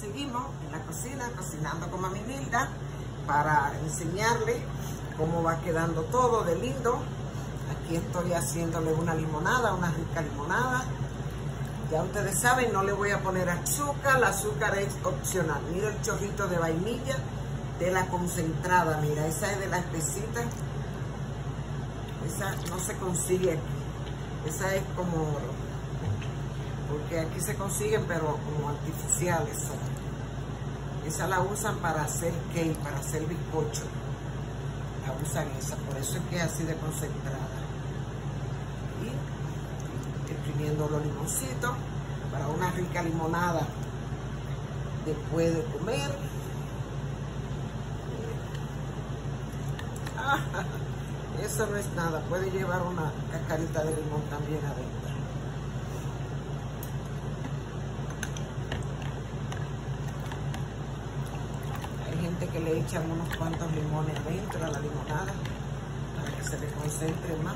seguimos en la cocina, cocinando con Mami para enseñarle cómo va quedando todo de lindo. Aquí estoy haciéndole una limonada, una rica limonada. Ya ustedes saben, no le voy a poner azúcar, el azúcar es opcional. Mira el chorrito de vainilla de la concentrada, mira, esa es de la espesita. Esa no se consigue aquí. Esa es como. Porque aquí se consiguen, pero como artificiales son. Esa la usan para hacer cake, para hacer bizcocho. La usan esa, por eso es que es así de concentrada. Y exprimiendo los limoncitos para una rica limonada después de comer. Eso no es nada, puede llevar una cascarita de limón también adentro. Que le echan unos cuantos limones adentro a la limonada para que se le concentre más.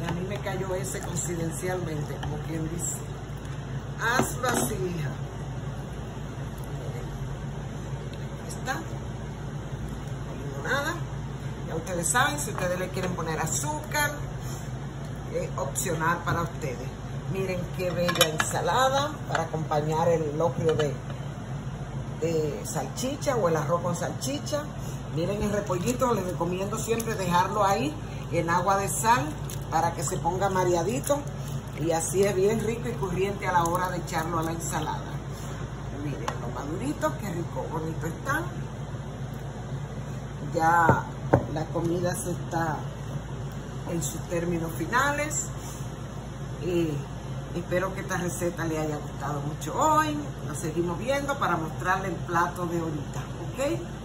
Y a mí me cayó ese coincidencialmente, como quien dice. Hazlo así. Está. Limonada. Ya ustedes saben, si ustedes le quieren poner azúcar, es opcional para ustedes. Miren qué bella ensalada para acompañar el locrio de, salchicha o el arroz con salchicha. Miren el repollito, les recomiendo siempre dejarlo ahí en agua de sal para que se ponga mareadito y así es bien rico y corriente a la hora de echarlo a la ensalada. Miren los maduritos, qué rico, bonito están. Ya la comida se está en sus términos finales y espero que esta receta le haya gustado mucho hoy. Nos seguimos viendo para mostrarle el plato de ahorita, ¿ok?